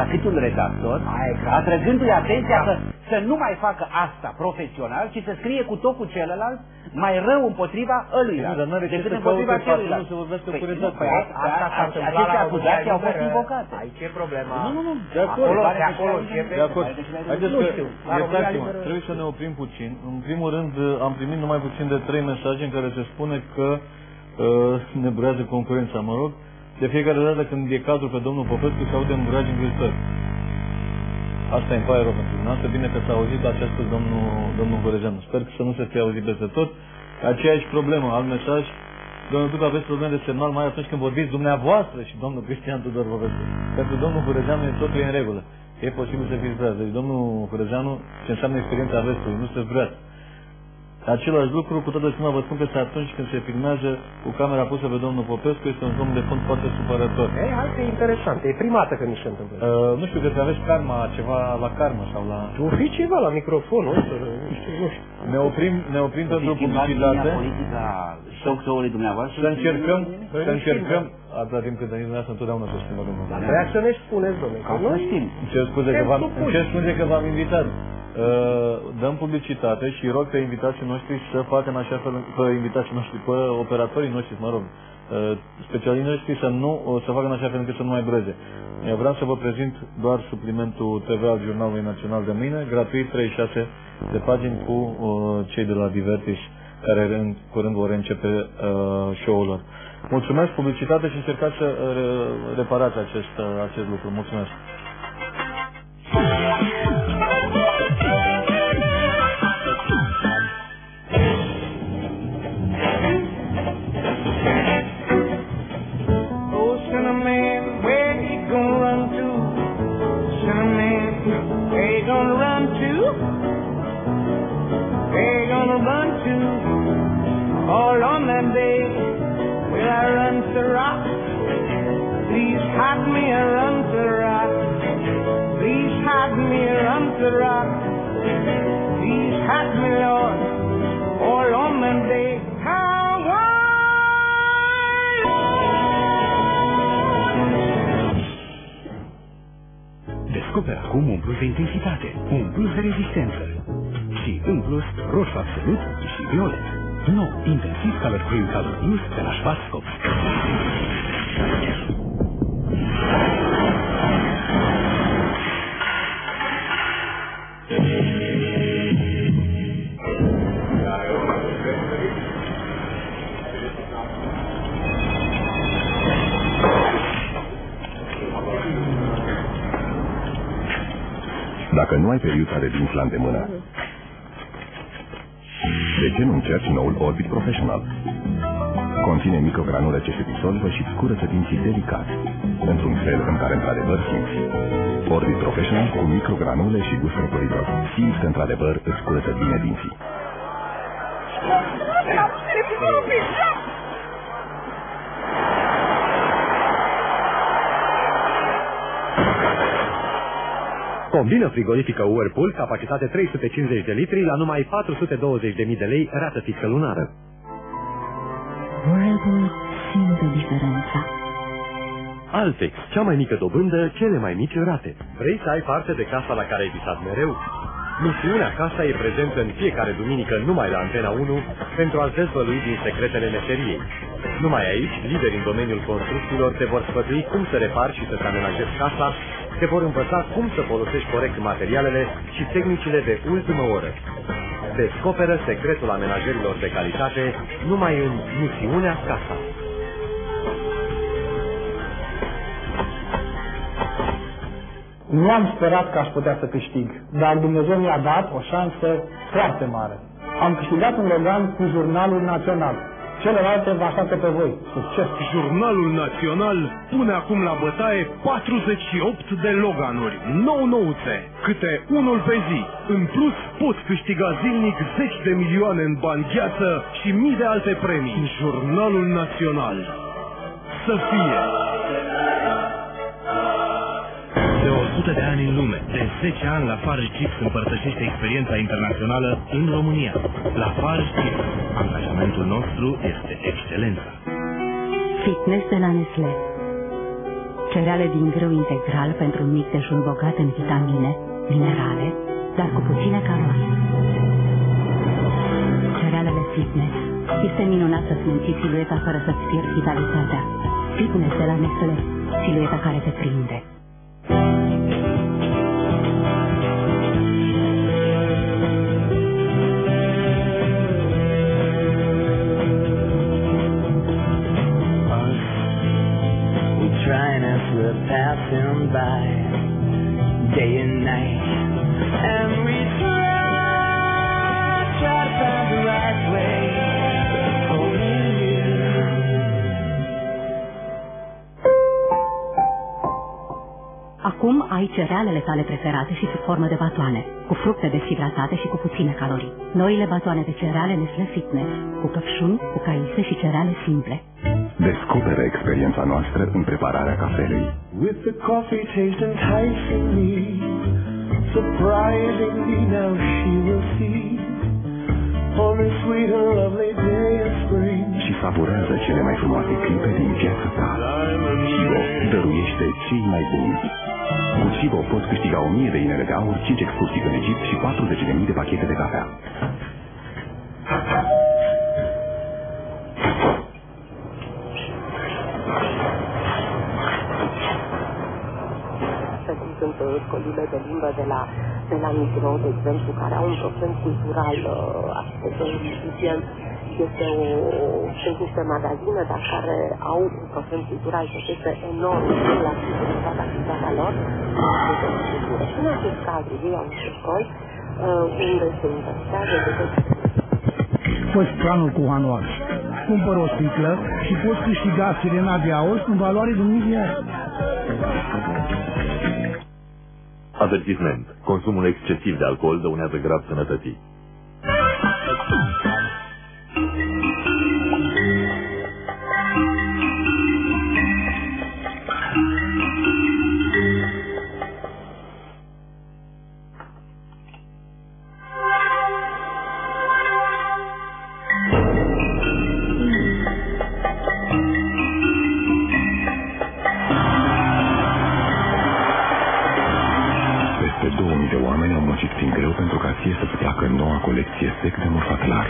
la câte un redactor, atrăgându-i atenția că să nu mai facă asta profesional, ci să scrie cu tot cu celălalt mai rău împotriva ăluia. Dar n-are ce decât să împotriva caute față, celuilalt. nu se vorbească Păi, cu nu, redactor. păi, Asta s-a a- întâmplat Aceste la acuzații au fost România invocate. Aici e problema. Nu, nu, nu, de acord. Acolo, Pare de că acolo și- începe. De acord. Haideți Nu că, știu. iertați-mă, Liberă- trebuie să ne oprim puțin. În primul rând, am primit numai puțin de trei mesaje în care se spune că uh, ne burează concurența, mă rog. De fiecare dată când e cazul pe domnul Popescu, se aude îngragi îngrăzători. Asta e în pare rău pentru dumneavoastră. Bine că s-a auzit această domnul, domnul Gorezeanu. Sper că să nu se fie auzit peste tot. Aceeași problemă, alt mesaj. Domnul Duc, aveți probleme de semnal mai atunci când vorbiți dumneavoastră și domnul Cristian Tudor Popescu. Pentru domnul Hurezeanu e totul e în regulă. E posibil să fiți vreați. Deci domnul Hurezeanu, ce înseamnă experiența vestului, nu se vreați. Același lucru, cu toată stima vă spun că se atunci când se filmează cu camera pusă pe domnul Popescu, este un zon de fond foarte supărător. Ei, asta e interesant. E prima dată când mi se întâmplă. Uh, nu știu, cred că aveți karma, ceva la karma sau la... Tu fi ceva la microfonul ăsta, nu știu, nu știu. Ne oprim, ne oprim pentru Fi schimbat linia publicitate. politică a show-ului dumneavoastră. Să încercăm, Păi să nu încercăm, atâta timp cât veniți dumneavoastră, întotdeauna să schimbă domnul. Vrea să ne spuneți, domnule, că Ca nu să știm. Îmi cer scuze că v-am, îmi cer scuze că v-am invitat. Uh, dăm publicitate și rog pe invitații noștri să facă în așa fel, pe invitații noștri, pe operatorii noștri, mă rog, uh, specialiștii noștri să nu, uh, să facă în așa fel încât să nu mai dureze. Eu vreau să vă prezint doar suplimentul TV al Jurnalului Național de mâine, gratuit 36 de pagini cu uh, cei de la Divertis, care în curând vor începe uh, show-ul lor. Mulțumesc, publicitate și încercați să uh, re- reparați acest, uh, acest lucru. Mulțumesc! Descoperă acum un plus de intensitate, un plus de rezistență și, în plus, roșu absolut și violet. Nou, intensiv Color Cream Color Plus de la Schwarzkopf. Dacă nu ai periuța de dinți la îndemână, de ce nu încerci noul Orbit Professional? Conține microgranule ce se disolvă și îți curăță dinții delicat, într-un fel în care într-adevăr simți. Orbit Professional cu microgranule și gust răcoritor. Simți că într-adevăr îți curăță bine dinții. Combină frigorifică Whirlpool, capacitate 350 de litri, la numai 420.000 de lei, rată fixă lunară. Whirlpool simte diferența. Altex, cea mai mică dobândă, cele mai mici rate. Vrei să ai parte de casa la care ai visat mereu? Misiunea Casa e prezentă în fiecare duminică numai la Antena 1 pentru a-ți dezvălui din secretele meseriei. Numai aici, lideri în domeniul construcțiilor te vor sfătui cum să repari și să-ți amenajezi casa, te vor învăța cum să folosești corect materialele și tehnicile de ultimă oră. Descoperă secretul amenajărilor de calitate numai în Misiunea Casa. Nu am sperat că aș putea să câștig, dar Dumnezeu mi-a dat o șansă foarte mare. Am câștigat un Logan cu Jurnalul Național. Celelalte vă așteaptă pe voi. Succes! Jurnalul Național pune acum la bătaie 48 de Loganuri, nou nouțe, câte unul pe zi. În plus, poți câștiga zilnic 10 de milioane în bani gheață și mii de alte premii. Jurnalul Național. Să fie! De 100 de ani în lume, de 10 ani la Farge Chips împărtășește experiența internațională în România. La Farge Chips, angajamentul nostru este excelența. Fitness de la Nestlé. Cereale din grâu integral pentru un mic dejun bogat în vitamine, minerale, dar cu puține calorii. Cerealele fitness. Este minunat să-ți menții silueta fără să-ți pierzi vitalitatea. Fitness de la Nestle, silueta care te prinde. Pass him by day and night. And we try, try to find the right way. Only you. Acum ai cerealele tale preferate și sub formă de batoane, cu fructe deshidratate și cu puține calorii. Noile batoane de cereale Nestle Fitness, cu căpșuni, cu caise și cereale simple. Descoperă experiența noastră în prepararea cafelei. With the coffee taste enticing me, surprisingly now she will see. On this sweet and lovely day of spring. și savurează cele mai frumoase clipe din viața ta. Chivo dăruiește cei mai buni. Cu Chivo poți câștiga 1000 de inele de aur, 5 excursii în Egipt și 40.000 de pachete de cafea. sunt uh, școlile de limbă de la, de la Mișnou, de exemplu, care au un procent cultural uh, atât de suficient. Este o, sunt niște magazine, dar care au un procent cultural și este enorm la toată activitatea lor. În acest cadru, ei au niște școli uh, unde se investează de Fă-ți planul cu anual. Cumpără o sticlă și poți câștiga sirena de aur în valoare de mii de euro. Avertisment. Consumul excesiv de alcool dăunează grav sănătății. Peste 2000 de oameni au muncit din greu pentru ca ție să-ți placă noua colecție sec de murfatlar.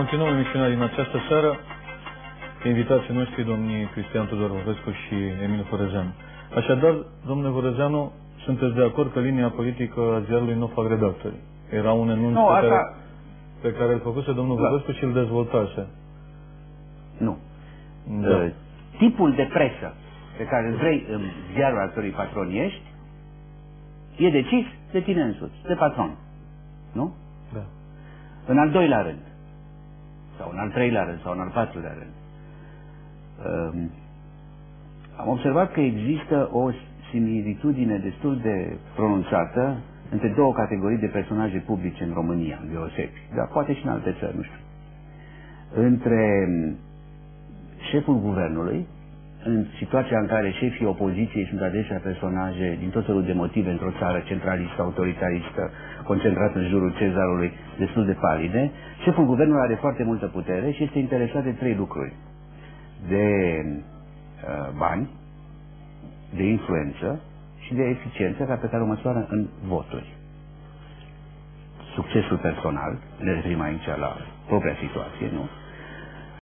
Continuăm emisiunea din această seară. Invitații noștri, domnii Cristian Tudor Vovescu și Emil Horezeanu. Așadar, domnule Horezeanu, sunteți de acord că linia politică a ziarului nu fac redactori? Era un enunț Nu, pe, asta- care, pe care îl făcuse domnul Da. Vovescu și îl dezvoltase. Nu. Da. Uh, tipul de presă pe care îl vrei în ziarul al cărui patron ești, e decis de tine însuți, de patron. Nu? Da. În al doilea rând, sau în al treilea rând, sau în al patrulea rând, um, am observat că există o similitudine destul de pronunțată între două categorii de personaje publice în România, în deosebi, dar poate și în alte țări, nu știu. Între șeful guvernului, în situația în care șefii opoziției sunt adesea personaje din tot felul de motive într-o țară centralistă, autoritaristă, concentrată în jurul cezarului, destul de palide, șeful guvernului are foarte multă putere și este interesat de trei lucruri. De uh, bani, de influență și de eficiență ca pe care o măsoară în voturi. succesul personal, ne referim aici la propria situație, nu?